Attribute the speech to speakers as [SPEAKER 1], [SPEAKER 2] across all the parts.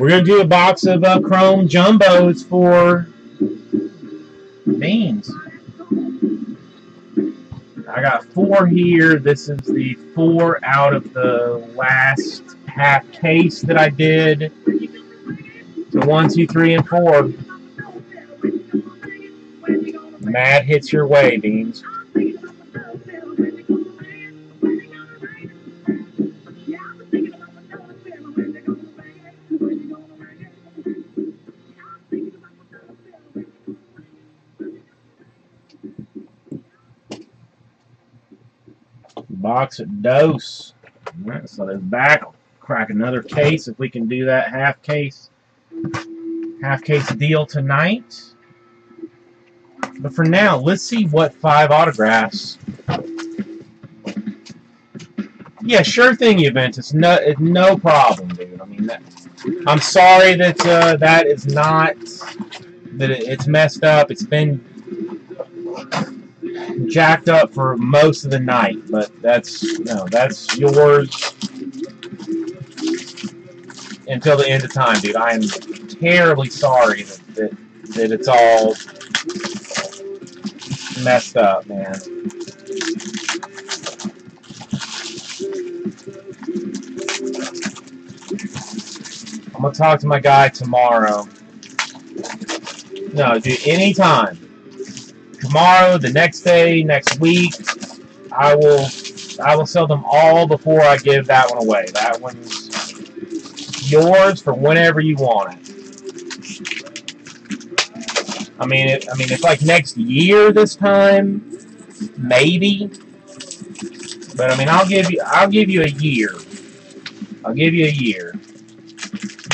[SPEAKER 1] We're going to do a box of uh, Chrome Jumbos for Beans. I got four here. This is the four out of the last half case that I did. So one, two, three, and four. Mad hits your way, Beans. Box of dose. Alright, so there's back. Crack another case if we can do that half case half case deal tonight. But for now, let's see what five autographs. Yeah, sure thing, Juventus. No, no problem, dude. I mean, that, I'm sorry that uh, that is not that it, it's messed up. It's been jacked up for most of the night, but that's no, that's yours until the end of time, dude. I am terribly sorry that that, that it's all messed up, man. I'm gonna talk to my guy tomorrow. No, dude, anytime. Tomorrow, the next day, next week, I will I will sell them all before I give that one away. That one's yours for whenever you want it. I mean, it, I mean, it's like next year this time, maybe. But I mean, I'll give you, I'll give you a year. I'll give you a year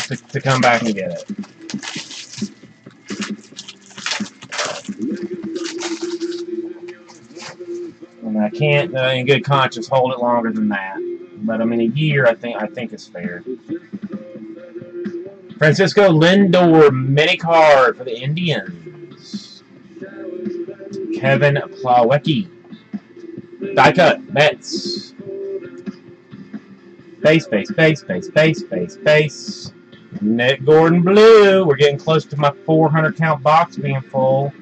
[SPEAKER 1] to, to come back and get it. I can't, uh, in good conscience, hold it longer than that. But I mean, a year, I think, I think is fair. Francisco Lindor mini card for the Indians. Kevin Plawecki. Die cut. Mets. Base, base, base, base, base, base, base. Nick Gordon Blue. We're getting close to my 400 count box being full.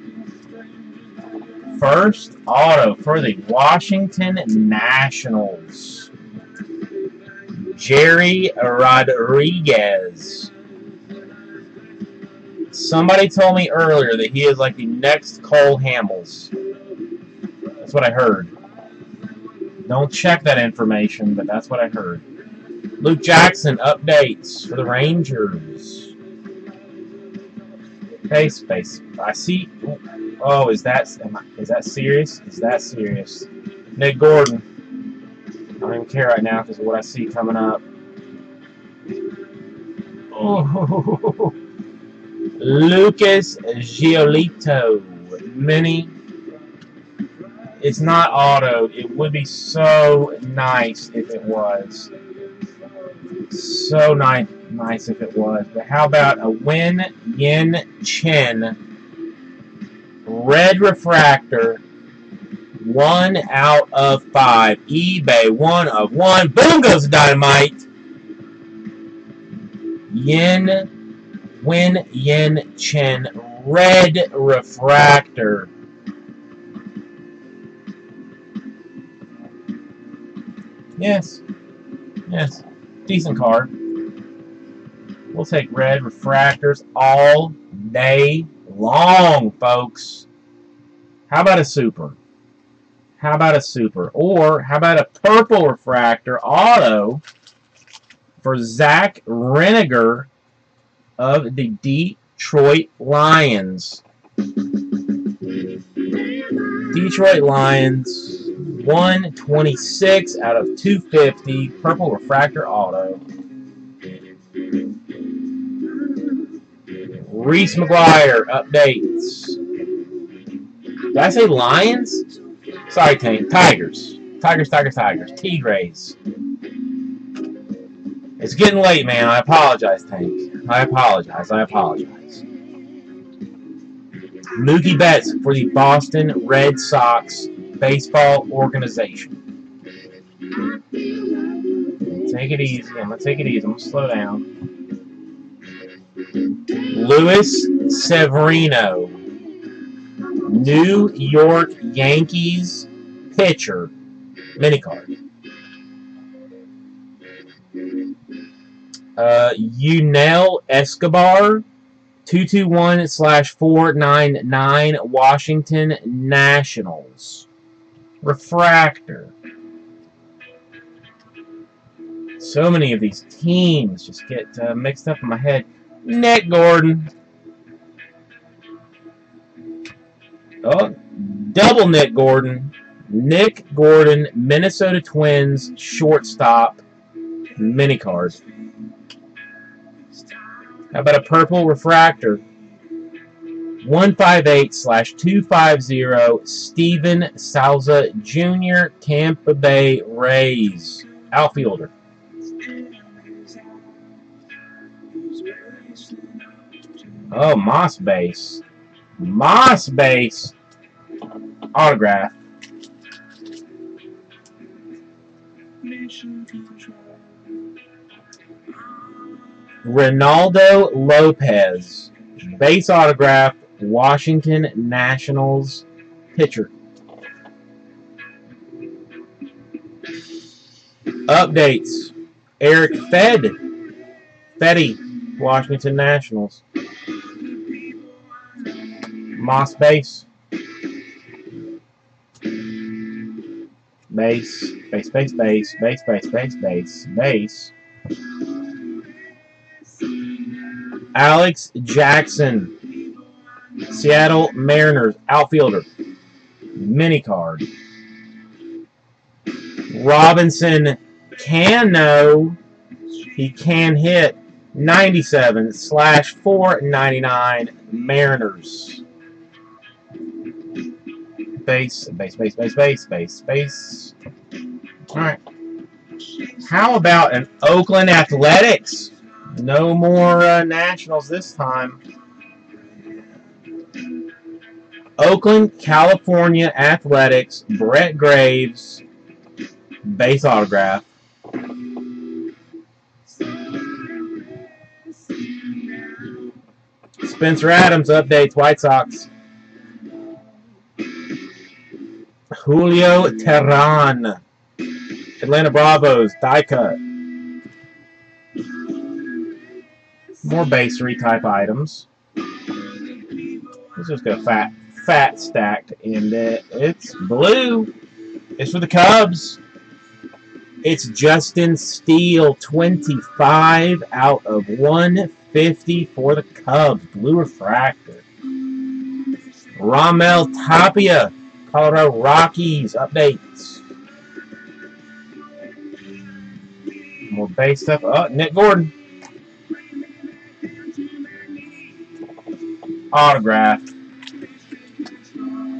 [SPEAKER 1] First auto for the Washington Nationals. Jefry Rodriguez. Somebody told me earlier that he is like the next Cole Hamels. That's what I heard. Don't check that information, but that's what I heard. Luke Jackson updates for the Rangers. Okay, space. I see. Oh, is that is that serious? Is that serious? Nick Gordon. I don't even care right now because of what I see coming up. Oh. Lucas Giolito mini. It's not auto. It would be so nice if it was. So nice, nice if it was. But how about a Win Yin Chin red refractor? One out of five. eBay, one of one. Boom goes the dynamite. Yin Win Yin Chen Red Refractor. Yes. Yes. Decent card. We'll take red refractors all day long, folks. How about a super? How about a super? Or how about a purple refractor auto for Zac Reininger of the Detroit Lions. Detroit Lions, 126 out of 250, purple refractor auto. Reese McGuire updates. Did I say Lions? Sorry, Tank. Tigers. Tigers, Tigers, Tigers. T-Grays. It's getting late, man. I apologize, Tank. I apologize. I apologize. Mookie Betts for the Boston Red Sox baseball organization. Take it easy. I'm going to take it easy. I'm going to slow down. Luis Severino, New York Yankees pitcher, mini card. Uh, Yunel Escobar, 221 slash 499 Washington Nationals. Refractor. So many of these teams just get uh, mixed up in my head. Nick Gordon. Oh, double Nick Gordon. Nick Gordon, Minnesota Twins, shortstop, mini card. How about a purple refractor? 158 slash 250 Steven Souza Jr. Tampa Bay Rays outfielder. Oh, Moss base. Moss base. Autograph. Reynaldo Lopez. Base autograph. Washington Nationals pitcher. Updates. Eric Fed. Fedde. Washington Nationals. Moss base. Base, base, base, base, base, base, base, base, base. Alex Jackson, Seattle Mariners outfielder, mini card. Robinson Cano, he can hit 97 slash 499 Mariners base, base, base, base, base, base, base. Alright. How about an Oakland Athletics? No more uh, Nationals this time. Oakland, California Athletics, Brett Graves, base autograph. Spencer Adams updates White Sox. Julio Teheran. Atlanta Bravos, die cut. More basery type items. Let's just a fat, fat stacked in it. Uh, it's blue. It's for the Cubs. It's Justin Steele, 25 out of 150 for the Cubs. Blue refractor. Raimel Tapia, Colorado Rockies updates. More base stuff. Oh, Nick Gordon. Autograph.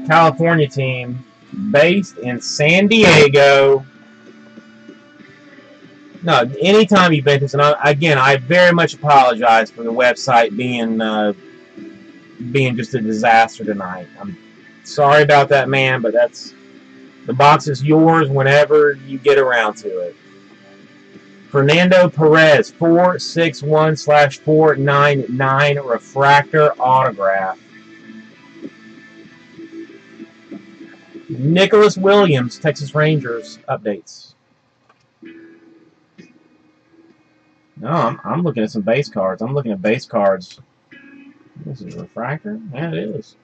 [SPEAKER 1] California team. Based in San Diego. No, anytime you've been to, and I, again, I very much apologize for the website being uh, being just a disaster tonight. I'm Sorry about that, man, but that's the box is yours whenever you get around to it. Fernando Perez, 461 slash 499 refractor autograph. Nicholas Williams, Texas Rangers updates. No, I'm, I'm looking at some base cards. I'm looking at base cards. This is a refractor? Yeah, it is.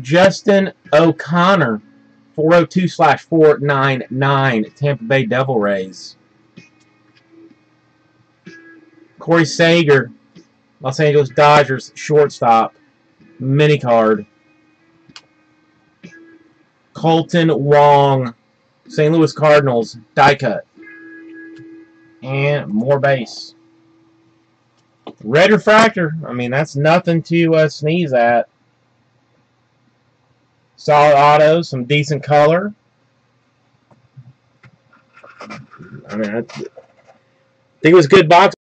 [SPEAKER 1] Justin O'Conner, 402 slash 499, Tampa Bay Devil Rays. Corey Seager, Los Angeles Dodgers, shortstop, mini card. Kolten Wong, St. Louis Cardinals, die cut. And more base. Red refractor, I mean, that's nothing to uh, sneeze at. Solid auto, some decent color. I mean, I think it was good box